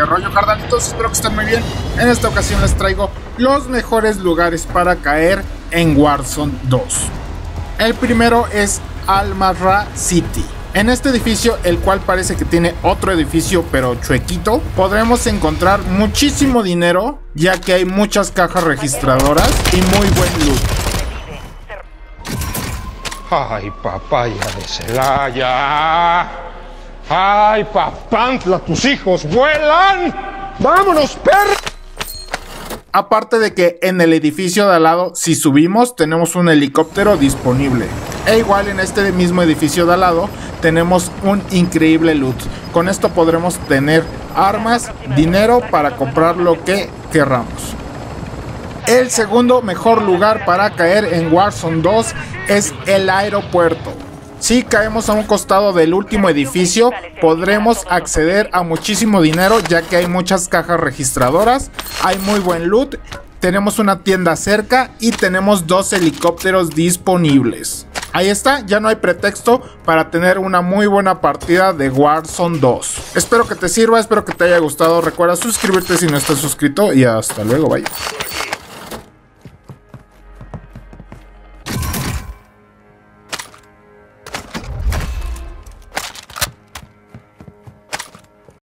¿Qué rollo? Espero que estén muy bien. En esta ocasión les traigo los mejores lugares para caer en Warzone 2. El primero es Almarra City. En este edificio, el cual parece que tiene otro edificio pero chuequito, podremos encontrar muchísimo dinero ya que hay muchas cajas registradoras y muy buen loot. Ay, papaya de Celaya. Ay, papantla, tus hijos vuelan. Vámonos, perro. Aparte de que en el edificio de al lado, si subimos, tenemos un helicóptero disponible. E igual en este mismo edificio de al lado, tenemos un increíble loot. Con esto podremos tener armas, dinero para comprar lo que querramos. El segundo mejor lugar para caer en Warzone 2 es el aeropuerto. Si caemos a un costado del último edificio, podremos acceder a muchísimo dinero ya que hay muchas cajas registradoras, hay muy buen loot, tenemos una tienda cerca y tenemos dos helicópteros disponibles. Ahí está, ya no hay pretexto para tener una muy buena partida de Warzone 2. Espero que te sirva, espero que te haya gustado. Recuerda suscribirte si no estás suscrito y hasta luego, bye.